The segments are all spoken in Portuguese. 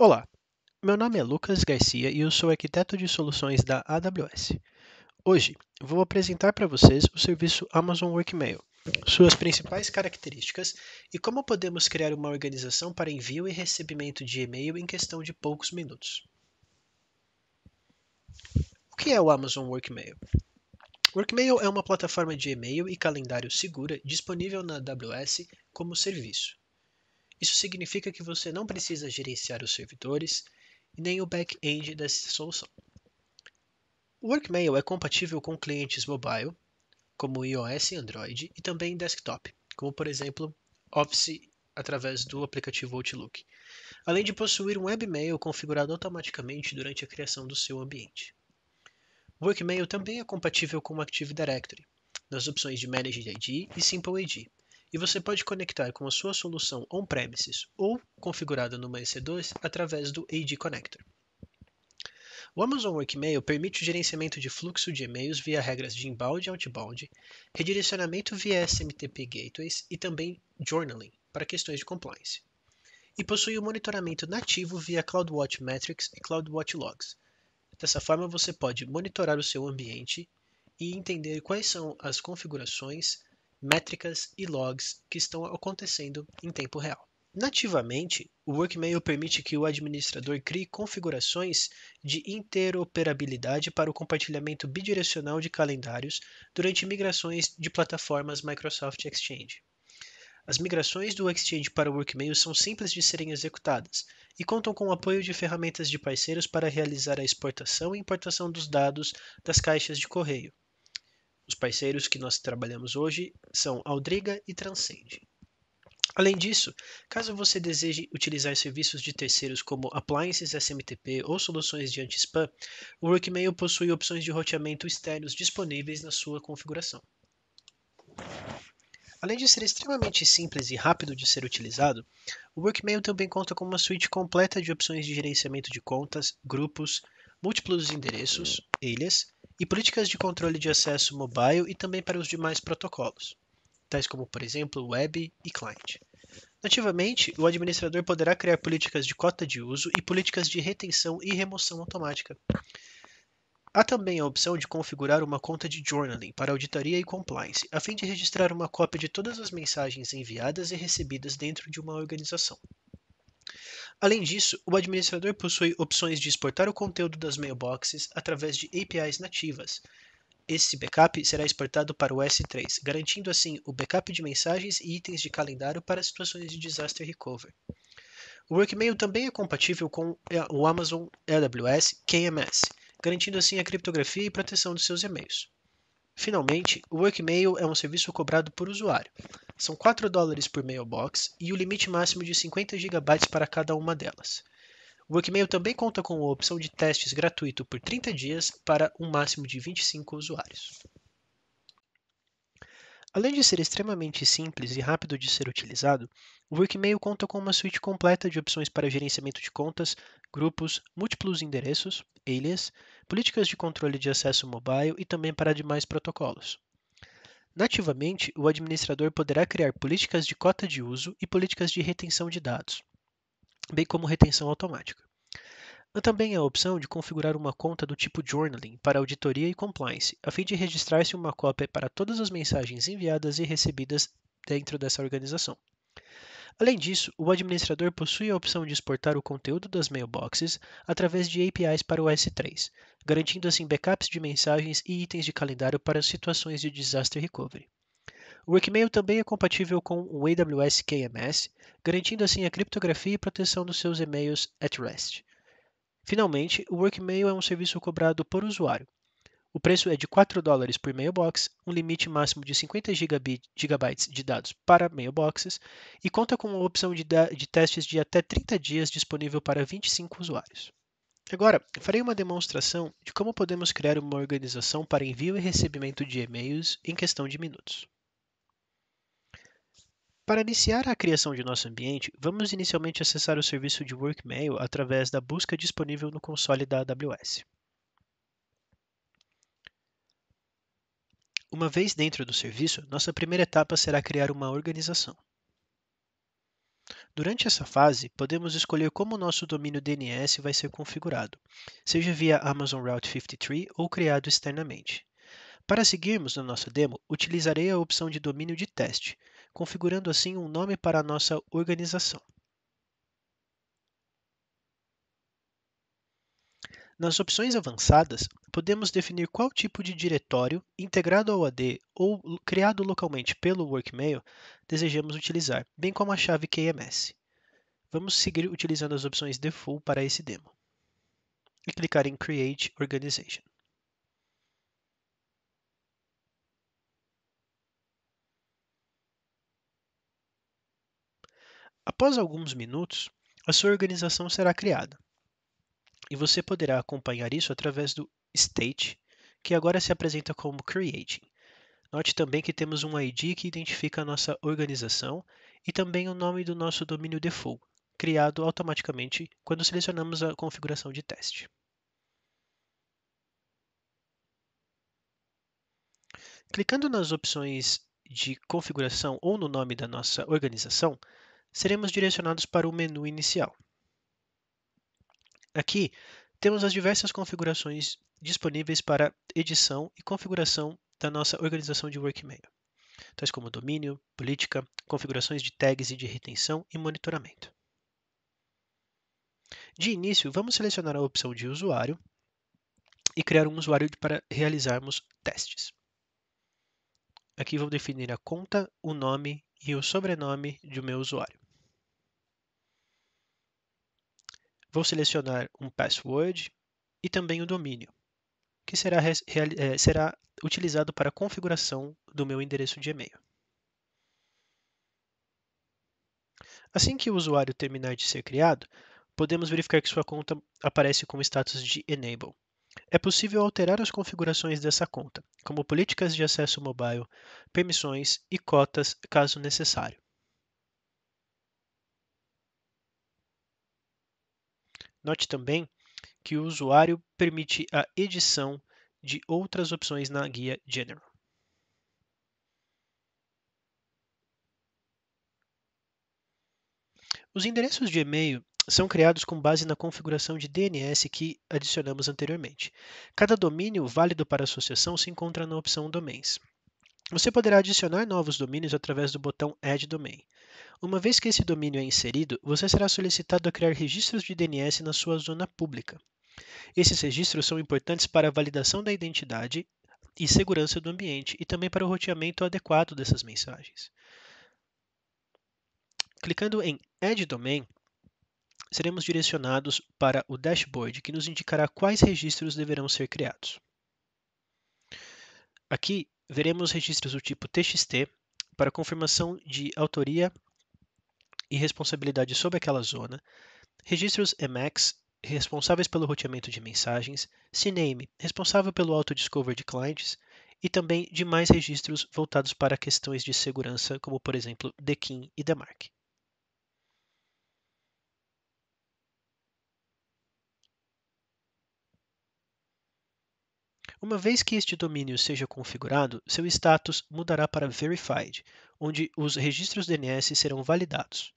Olá, meu nome é Lucas Garcia e eu sou arquiteto de soluções da AWS. Hoje vou apresentar para vocês o serviço Amazon Workmail, suas principais características e como podemos criar uma organização para envio e recebimento de e-mail em questão de poucos minutos. O que é o Amazon Workmail? Workmail é uma plataforma de e-mail e calendário segura disponível na AWS como serviço. Isso significa que você não precisa gerenciar os servidores e nem o back-end dessa solução. O Workmail é compatível com clientes mobile, como iOS e Android, e também desktop, como por exemplo Office através do aplicativo Outlook, além de possuir um webmail configurado automaticamente durante a criação do seu ambiente. O Workmail também é compatível com o Active Directory, nas opções de Managed ID e Simple ID, e você pode conectar com a sua solução on-premises ou configurada no EC2 através do AD Connector. O Amazon Workmail permite o gerenciamento de fluxo de e-mails via regras de inbound e outbound, redirecionamento via SMTP gateways e também journaling para questões de compliance. E possui o um monitoramento nativo via CloudWatch Metrics e CloudWatch Logs. Dessa forma, você pode monitorar o seu ambiente e entender quais são as configurações, métricas e logs que estão acontecendo em tempo real. Nativamente, o Workmail permite que o administrador crie configurações de interoperabilidade para o compartilhamento bidirecional de calendários durante migrações de plataformas Microsoft Exchange. As migrações do Exchange para o Workmail são simples de serem executadas e contam com o apoio de ferramentas de parceiros para realizar a exportação e importação dos dados das caixas de correio, os parceiros que nós trabalhamos hoje são Aldriga e Transcend. Além disso, caso você deseje utilizar serviços de terceiros como appliances SMTP ou soluções de anti-spam, o Workmail possui opções de roteamento externos disponíveis na sua configuração. Além de ser extremamente simples e rápido de ser utilizado, o Workmail também conta com uma suíte completa de opções de gerenciamento de contas, grupos, múltiplos endereços, alias, e políticas de controle de acesso mobile e também para os demais protocolos, tais como, por exemplo, web e client. Nativamente, o administrador poderá criar políticas de cota de uso e políticas de retenção e remoção automática. Há também a opção de configurar uma conta de journaling para auditoria e compliance, a fim de registrar uma cópia de todas as mensagens enviadas e recebidas dentro de uma organização. Além disso, o administrador possui opções de exportar o conteúdo das mailboxes através de APIs nativas. Esse backup será exportado para o S3, garantindo assim o backup de mensagens e itens de calendário para situações de disaster recovery. O Workmail também é compatível com o Amazon AWS KMS, garantindo assim a criptografia e proteção de seus e-mails. Finalmente, o Workmail é um serviço cobrado por usuário. São 4 dólares por mailbox e o limite máximo de 50 GB para cada uma delas. O Workmail também conta com a opção de testes gratuito por 30 dias para um máximo de 25 usuários. Além de ser extremamente simples e rápido de ser utilizado, o Workmail conta com uma suíte completa de opções para gerenciamento de contas, grupos, múltiplos endereços, alias, políticas de controle de acesso mobile e também para demais protocolos. Nativamente, o administrador poderá criar políticas de cota de uso e políticas de retenção de dados, bem como retenção automática. Há também a opção de configurar uma conta do tipo Journaling para auditoria e compliance, a fim de registrar-se uma cópia para todas as mensagens enviadas e recebidas dentro dessa organização. Além disso, o administrador possui a opção de exportar o conteúdo das mailboxes através de APIs para o S3, garantindo assim backups de mensagens e itens de calendário para situações de disaster recovery. O Workmail também é compatível com o AWS KMS, garantindo assim a criptografia e proteção dos seus e-mails at rest. Finalmente, o Workmail é um serviço cobrado por usuário, o preço é de 4 dólares por mailbox, um limite máximo de 50 GB de dados para mailboxes e conta com uma opção de, de testes de até 30 dias disponível para 25 usuários. Agora, farei uma demonstração de como podemos criar uma organização para envio e recebimento de e-mails em questão de minutos. Para iniciar a criação de nosso ambiente, vamos inicialmente acessar o serviço de Workmail através da busca disponível no console da AWS. Uma vez dentro do serviço, nossa primeira etapa será criar uma organização. Durante essa fase, podemos escolher como o nosso domínio DNS vai ser configurado, seja via Amazon Route 53 ou criado externamente. Para seguirmos na nossa demo, utilizarei a opção de domínio de teste, configurando assim um nome para a nossa organização. Nas opções avançadas, podemos definir qual tipo de diretório, integrado ao AD ou criado localmente pelo Workmail, desejamos utilizar, bem como a chave QMS. Vamos seguir utilizando as opções Default para esse demo. E clicar em Create Organization. Após alguns minutos, a sua organização será criada. E você poderá acompanhar isso através do State, que agora se apresenta como Creating. Note também que temos um ID que identifica a nossa organização e também o nome do nosso domínio default, criado automaticamente quando selecionamos a configuração de teste. Clicando nas opções de configuração ou no nome da nossa organização, seremos direcionados para o menu inicial. Aqui temos as diversas configurações disponíveis para edição e configuração da nossa organização de Workmail, tais como domínio, política, configurações de tags e de retenção e monitoramento. De início, vamos selecionar a opção de usuário e criar um usuário para realizarmos testes. Aqui vou definir a conta, o nome e o sobrenome do meu usuário. Vou selecionar um password e também o domínio, que será, é, será utilizado para a configuração do meu endereço de e-mail. Assim que o usuário terminar de ser criado, podemos verificar que sua conta aparece com status de Enable. É possível alterar as configurações dessa conta, como políticas de acesso mobile, permissões e cotas, caso necessário. Note também que o usuário permite a edição de outras opções na guia General. Os endereços de e-mail são criados com base na configuração de DNS que adicionamos anteriormente. Cada domínio válido para associação se encontra na opção Domains. Você poderá adicionar novos domínios através do botão Add Domain. Uma vez que esse domínio é inserido, você será solicitado a criar registros de DNS na sua zona pública. Esses registros são importantes para a validação da identidade e segurança do ambiente e também para o roteamento adequado dessas mensagens. Clicando em Add Domain, seremos direcionados para o dashboard, que nos indicará quais registros deverão ser criados. Aqui veremos registros do tipo TXT para confirmação de autoria e responsabilidade sobre aquela zona, registros Emacs responsáveis pelo roteamento de mensagens, CNAME responsável pelo auto-discover de clientes e também demais registros voltados para questões de segurança, como por exemplo DKIM e DMARC. Uma vez que este domínio seja configurado, seu status mudará para Verified, onde os registros DNS serão validados.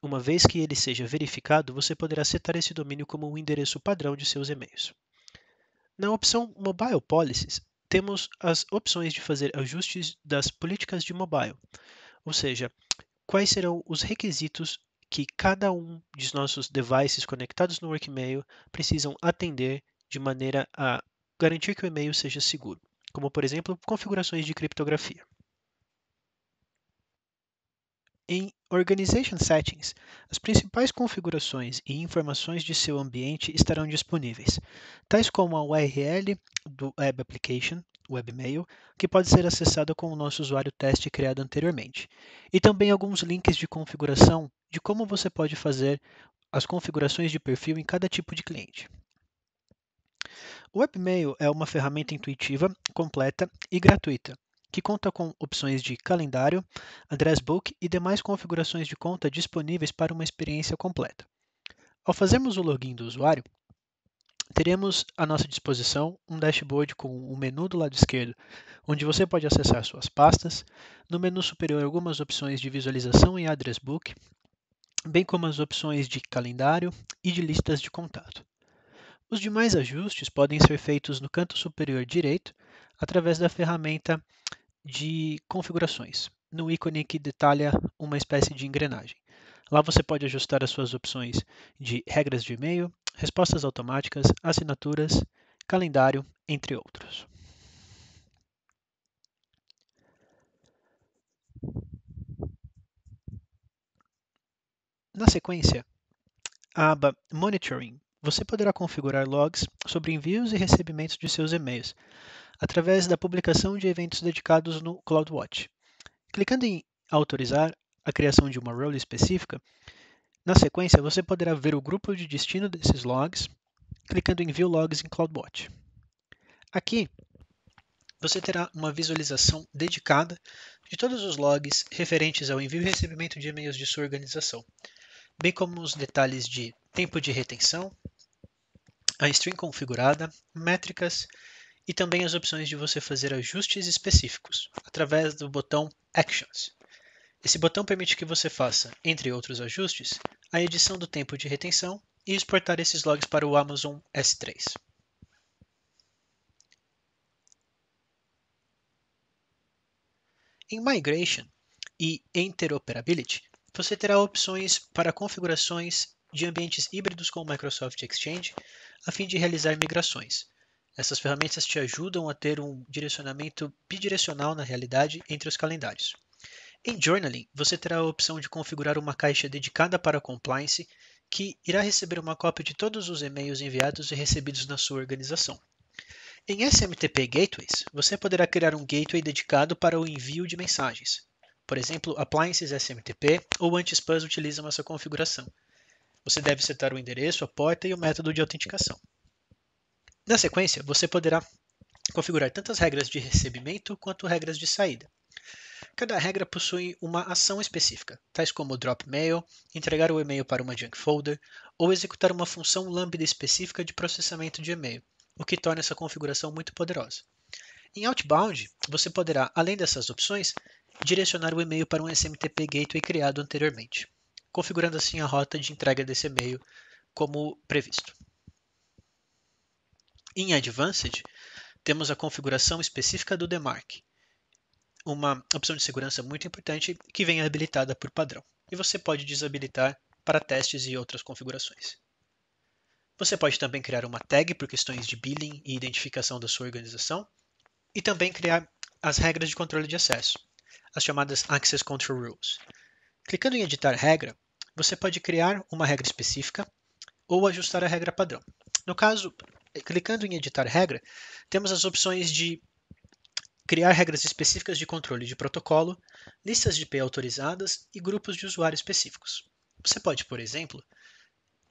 Uma vez que ele seja verificado, você poderá setar esse domínio como um endereço padrão de seus e-mails. Na opção Mobile Policies, temos as opções de fazer ajustes das políticas de mobile, ou seja, quais serão os requisitos que cada um de nossos devices conectados no Workmail precisam atender de maneira a garantir que o e-mail seja seguro, como por exemplo configurações de criptografia. Em Organization Settings, as principais configurações e informações de seu ambiente estarão disponíveis, tais como a URL do Web Application, Webmail, que pode ser acessada com o nosso usuário teste criado anteriormente, e também alguns links de configuração de como você pode fazer as configurações de perfil em cada tipo de cliente. O Webmail é uma ferramenta intuitiva, completa e gratuita, que conta com opções de calendário, address book e demais configurações de conta disponíveis para uma experiência completa. Ao fazermos o login do usuário, teremos à nossa disposição um dashboard com o um menu do lado esquerdo, onde você pode acessar suas pastas, no menu superior algumas opções de visualização em address book bem como as opções de calendário e de listas de contato. Os demais ajustes podem ser feitos no canto superior direito através da ferramenta de configurações, no ícone que detalha uma espécie de engrenagem. Lá você pode ajustar as suas opções de regras de e-mail, respostas automáticas, assinaturas, calendário, entre outros. Na sequência, a aba Monitoring, você poderá configurar logs sobre envios e recebimentos de seus e-mails através da publicação de eventos dedicados no CloudWatch. Clicando em autorizar a criação de uma role específica, na sequência você poderá ver o grupo de destino desses logs, clicando em View Logs em CloudWatch. Aqui, você terá uma visualização dedicada de todos os logs referentes ao envio e recebimento de e-mails de sua organização, bem como os detalhes de tempo de retenção, a string configurada, métricas e também as opções de você fazer ajustes específicos através do botão Actions. Esse botão permite que você faça, entre outros ajustes, a edição do tempo de retenção e exportar esses logs para o Amazon S3. Em Migration e Interoperability, você terá opções para configurações de ambientes híbridos com o Microsoft Exchange a fim de realizar migrações. Essas ferramentas te ajudam a ter um direcionamento bidirecional na realidade entre os calendários. Em Journaling, você terá a opção de configurar uma caixa dedicada para compliance que irá receber uma cópia de todos os e-mails enviados e recebidos na sua organização. Em SMTP Gateways, você poderá criar um gateway dedicado para o envio de mensagens. Por exemplo, Appliances SMTP ou Antispam utilizam essa configuração. Você deve setar o endereço, a porta e o método de autenticação. Na sequência, você poderá configurar tantas regras de recebimento quanto regras de saída. Cada regra possui uma ação específica, tais como drop mail, entregar o e-mail para uma junk folder ou executar uma função lambda específica de processamento de e-mail, o que torna essa configuração muito poderosa. Em Outbound, você poderá, além dessas opções, direcionar o e-mail para um SMTP Gateway criado anteriormente, configurando assim a rota de entrega desse e-mail como previsto. Em Advanced, temos a configuração específica do DMARC, uma opção de segurança muito importante que vem habilitada por padrão, e você pode desabilitar para testes e outras configurações. Você pode também criar uma tag por questões de billing e identificação da sua organização, e também criar as regras de controle de acesso, as chamadas Access Control Rules. Clicando em editar regra, você pode criar uma regra específica ou ajustar a regra padrão. No caso, clicando em editar regra, temos as opções de criar regras específicas de controle de protocolo, listas de IP autorizadas e grupos de usuário específicos. Você pode, por exemplo,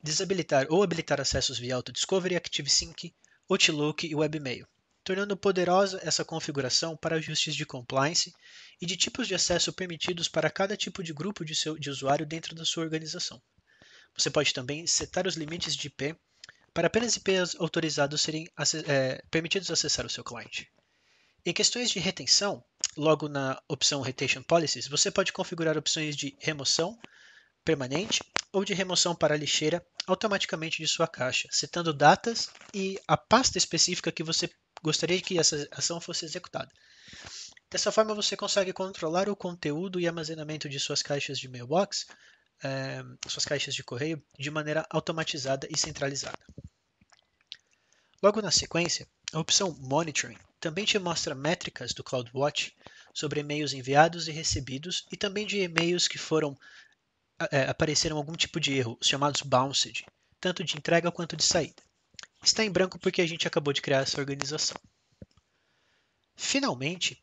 desabilitar ou habilitar acessos via AutoDiscovery, ActiveSync, Outlook e Webmail, tornando poderosa essa configuração para ajustes de compliance e de tipos de acesso permitidos para cada tipo de grupo de, seu, de usuário dentro da sua organização. Você pode também setar os limites de IP para apenas IPs autorizados serem é, permitidos acessar o seu cliente. Em questões de retenção, logo na opção Retention Policies, você pode configurar opções de remoção permanente ou de remoção para lixeira automaticamente de sua caixa, setando datas e a pasta específica que você gostaria que essa ação fosse executada. Dessa forma, você consegue controlar o conteúdo e armazenamento de suas caixas de mailbox, é, suas caixas de correio, de maneira automatizada e centralizada. Logo na sequência, a opção Monitoring também te mostra métricas do CloudWatch sobre e-mails enviados e recebidos e também de e-mails que foram é, apareceram algum tipo de erro, os chamados bounced, tanto de entrega quanto de saída. Está em branco porque a gente acabou de criar essa organização. Finalmente,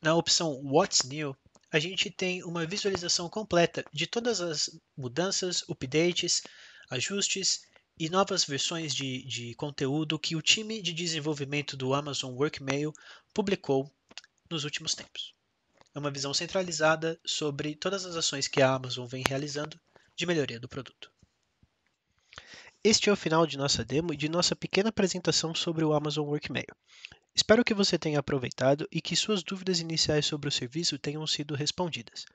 na opção What's New, a gente tem uma visualização completa de todas as mudanças, updates, ajustes e novas versões de, de conteúdo que o time de desenvolvimento do Amazon Workmail publicou nos últimos tempos é uma visão centralizada sobre todas as ações que a Amazon vem realizando de melhoria do produto. Este é o final de nossa demo e de nossa pequena apresentação sobre o Amazon Workmail. Espero que você tenha aproveitado e que suas dúvidas iniciais sobre o serviço tenham sido respondidas.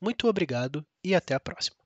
Muito obrigado e até a próxima.